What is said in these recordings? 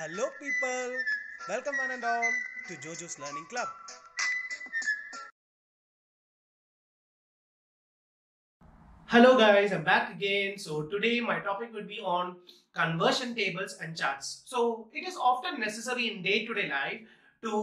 Hello, people. Welcome one and all to Jojo's Learning Club. Hello guys, I'm back again. So today my topic would be on conversion tables and charts. So it is often necessary in day-to-day -day life to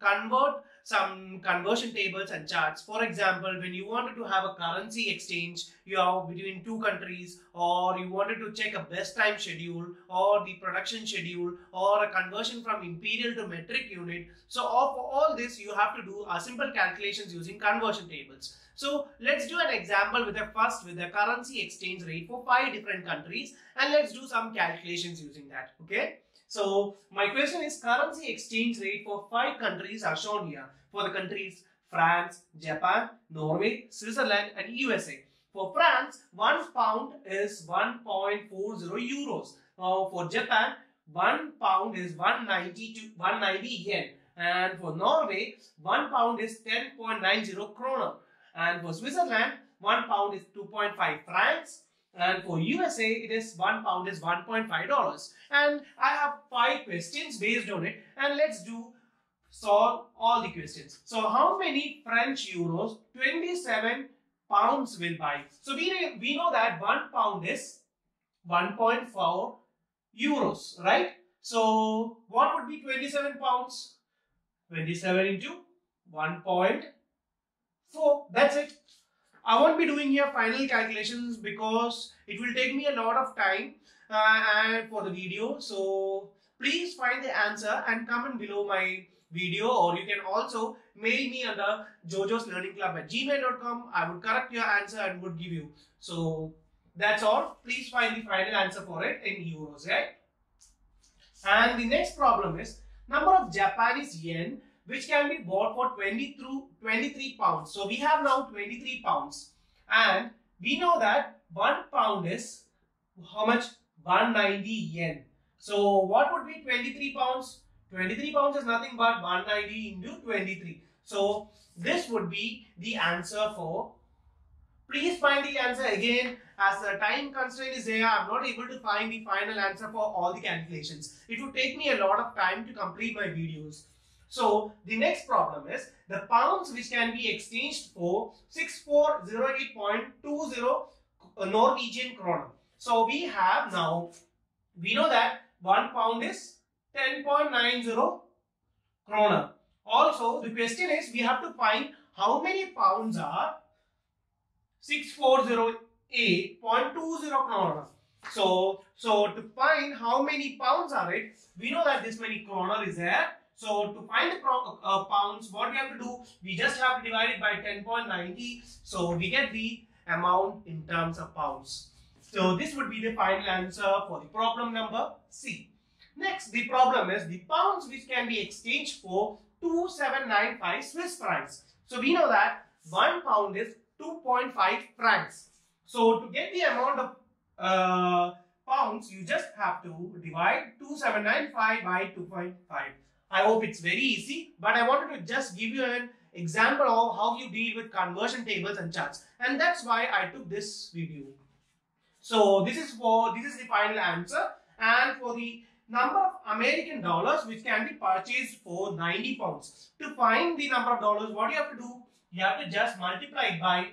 convert some conversion tables and charts. For example, when you wanted to have a currency exchange you are between two countries or you wanted to check a best time schedule or the production schedule or a conversion from imperial to metric unit. So for all this you have to do a simple calculations using conversion tables. So let's do an example with the first with the currency exchange rate for five different countries and let's do some calculations using that. Okay. So my question is currency exchange rate for five countries are shown here for the countries France, Japan, Norway, Switzerland and USA. For France, one pound is 1.40 euros. Uh, for Japan, one pound is 190 to 190 yen. And for Norway, one pound is 10.90 kroner. And for Switzerland, one pound is 2.5 francs. And for USA, it is one pound is 1.5 dollars. And I have five questions based on it. And let's do solve all the questions. So how many French euros 27 pounds will buy? So we, we know that one pound is 1.4 euros, right? So what would be 27 pounds? 27 into 1.4. That's it. I won't be doing here final calculations because it will take me a lot of time uh, for the video. So please find the answer and comment below my video or you can also mail me under jojo's learning club at gmail.com. I would correct your answer and would give you. So that's all. Please find the final answer for it in euros, right? And the next problem is number of Japanese yen which can be bought for 20 through 23 pounds. So we have now 23 pounds and we know that 1 pound is how much? 190 yen. So what would be 23 pounds? 23 pounds is nothing but 190 into 23. So this would be the answer for Please find the answer again as the time constraint is there. I'm not able to find the final answer for all the calculations. It would take me a lot of time to complete my videos. So the next problem is the pounds which can be exchanged for 6408.20 uh, Norwegian kroner. So we have now, we know that 1 pound is 10.90 kroner. Also the question is we have to find how many pounds are 6408.20 kroner. So, so to find how many pounds are it, we know that this many kroner is there. So to find the uh, pounds, what we have to do, we just have to divide it by 10.90. So we get the amount in terms of pounds. So this would be the final answer for the problem number C. Next, the problem is the pounds which can be exchanged for 2795 Swiss francs. So we know that 1 pound is 2.5 francs. So to get the amount of uh, pounds, you just have to divide 2795 by 2.5. I hope it's very easy, but I wanted to just give you an example of how you deal with conversion tables and charts. And that's why I took this video. So this is for, this is the final answer. And for the number of American dollars which can be purchased for 90 pounds. To find the number of dollars, what you have to do, you have to just multiply it by,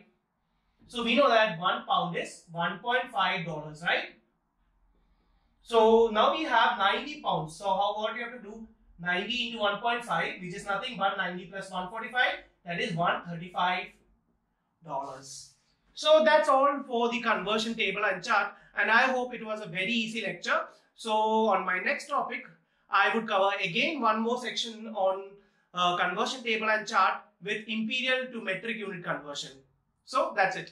so we know that 1 pound is 1.5 dollars, right? So now we have 90 pounds. So how what you have to do? 90 into 1.5 which is nothing but 90 plus 145 that is 135 dollars. So that's all for the conversion table and chart and I hope it was a very easy lecture. So on my next topic I would cover again one more section on uh, conversion table and chart with imperial to metric unit conversion. So that's it.